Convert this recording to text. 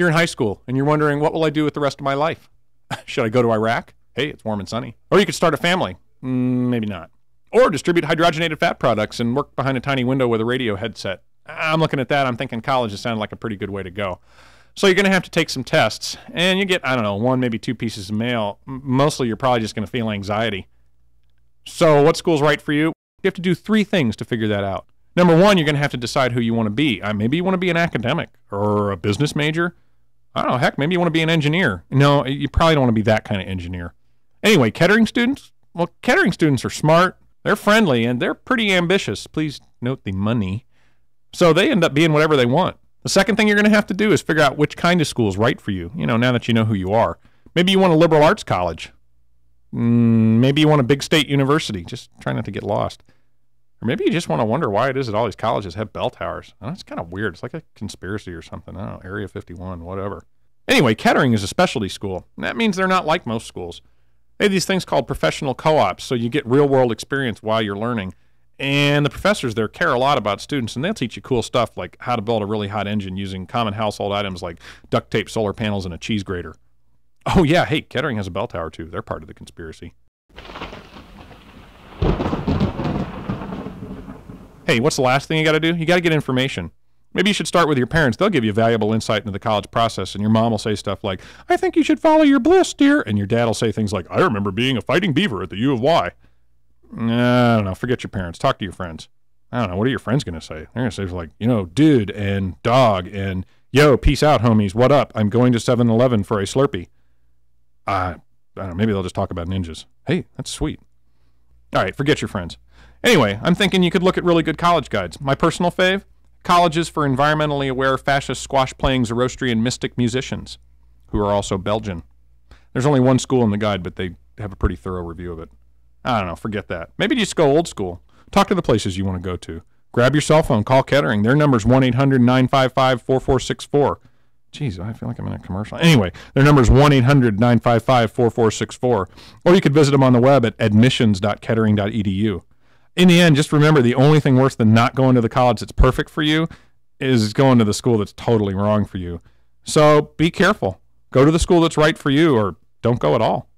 You're in high school and you're wondering, what will I do with the rest of my life? Should I go to Iraq? Hey, it's warm and sunny. Or you could start a family. Mm, maybe not. Or distribute hydrogenated fat products and work behind a tiny window with a radio headset. I'm looking at that. I'm thinking college has sounded like a pretty good way to go. So you're going to have to take some tests, and you get, I don't know, one, maybe two pieces of mail. Mostly you're probably just going to feel anxiety. So, what school's right for you? You have to do three things to figure that out. Number one, you're going to have to decide who you want to be. Uh, maybe you want to be an academic or a business major. I don't know, heck, maybe you want to be an engineer. No, you probably don't want to be that kind of engineer. Anyway, Kettering students, well, Kettering students are smart, they're friendly, and they're pretty ambitious. Please note the money. So they end up being whatever they want. The second thing you're going to have to do is figure out which kind of school is right for you, you know, now that you know who you are. Maybe you want a liberal arts college. Mm, maybe you want a big state university. Just try not to get lost. Or maybe you just want to wonder why it is that all these colleges have bell towers. And That's kind of weird. It's like a conspiracy or something. I don't know, Area 51, whatever. Anyway, Kettering is a specialty school. and That means they're not like most schools. They have these things called professional co ops, so you get real world experience while you're learning. And the professors there care a lot about students, and they'll teach you cool stuff like how to build a really hot engine using common household items like duct tape, solar panels, and a cheese grater. Oh, yeah, hey, Kettering has a bell tower too. They're part of the conspiracy. Hey, what's the last thing you got to do? You got to get information. Maybe you should start with your parents. They'll give you valuable insight into the college process. And your mom will say stuff like, I think you should follow your bliss, dear. And your dad will say things like, I remember being a fighting beaver at the U of Y. I don't know. Forget your parents. Talk to your friends. I don't know. What are your friends going to say? They're going to say, like, you know, dude and dog and yo, peace out, homies. What up? I'm going to 7 Eleven for a Slurpee. Uh, I don't know. Maybe they'll just talk about ninjas. Hey, that's sweet. All right, forget your friends. Anyway, I'm thinking you could look at really good college guides. My personal fave colleges for environmentally aware fascist squash playing Zoroastrian mystic musicians, who are also Belgian. There's only one school in the guide, but they have a pretty thorough review of it. I don't know, forget that. Maybe just go old school. Talk to the places you want to go to. Grab your cell phone, call Kettering. Their number's 1 800 955 4464. Jeez, I feel like I'm in a commercial. Anyway, their number is 1 800 955 4464. Or you could visit them on the web at admissions.kettering.edu. In the end, just remember the only thing worse than not going to the college that's perfect for you is going to the school that's totally wrong for you. So be careful. Go to the school that's right for you or don't go at all.